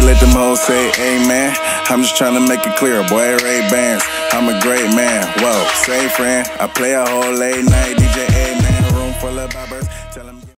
let them hoes say amen. I'm just trying to make it clear, boy, Ray Bans. I'm a great man, whoa, say friend. I play a whole late night, DJ a room full of boppers. Tell him.